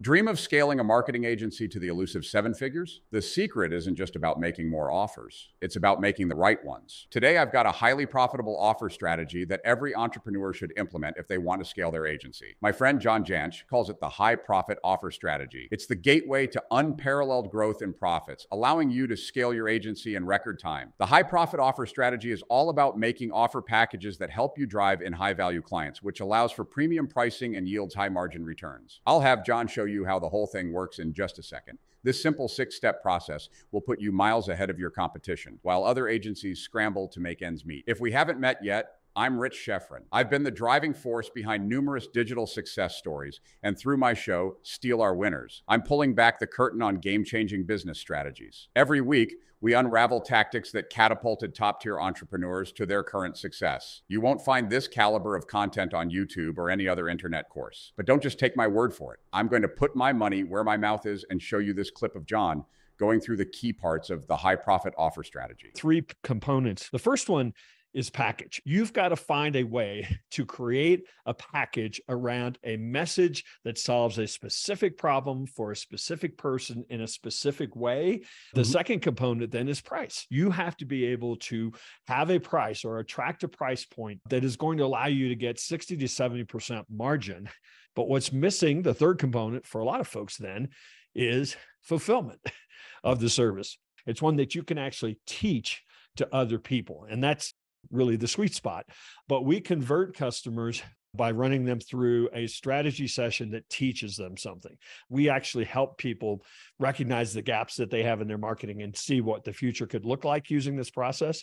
Dream of scaling a marketing agency to the elusive seven figures? The secret isn't just about making more offers, it's about making the right ones. Today, I've got a highly profitable offer strategy that every entrepreneur should implement if they want to scale their agency. My friend John Jantsch calls it the high profit offer strategy. It's the gateway to unparalleled growth in profits, allowing you to scale your agency in record time. The high profit offer strategy is all about making offer packages that help you drive in high value clients, which allows for premium pricing and yields high margin returns. I'll have John show you how the whole thing works in just a second. This simple six step process will put you miles ahead of your competition, while other agencies scramble to make ends meet. If we haven't met yet, I'm Rich Schefren. I've been the driving force behind numerous digital success stories, and through my show, Steal Our Winners, I'm pulling back the curtain on game changing business strategies. Every week, we unravel tactics that catapulted top tier entrepreneurs to their current success. You won't find this caliber of content on YouTube or any other internet course. But don't just take my word for it. I'm going to put my money where my mouth is and show you this clip of John going through the key parts of the high profit offer strategy. Three components. The first one is package. You've got to find a way to create a package around a message that solves a specific problem for a specific person in a specific way. The mm-hmm. second component then is price. You have to be able to have a price or attract a price point that is going to allow you to get 60 to 70% margin. But what's missing, the third component for a lot of folks then, is fulfillment of the service. It's one that you can actually teach to other people. And that's really the sweet spot. But we convert customers by running them through a strategy session that teaches them something. We actually help people recognize the gaps that they have in their marketing and see what the future could look like using this process.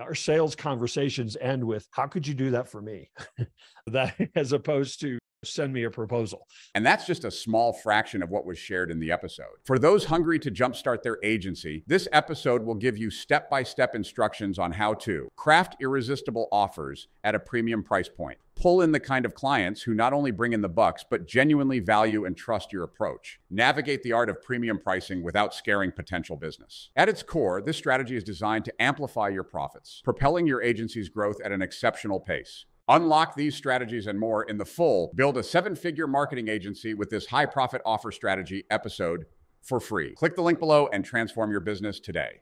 Our sales conversations end with, How could you do that for me? that as opposed to, send me a proposal. And that's just a small fraction of what was shared in the episode. For those hungry to jumpstart their agency, this episode will give you step by step instructions on how to craft irresistible offers at a premium price point. Pull in the kind of clients who not only bring in the bucks, but genuinely value and trust your approach. Navigate the art of premium pricing without scaring potential business. At its core, this strategy is designed to amplify your profits, propelling your agency's growth at an exceptional pace. Unlock these strategies and more in the full Build a Seven Figure Marketing Agency with this high profit offer strategy episode for free. Click the link below and transform your business today.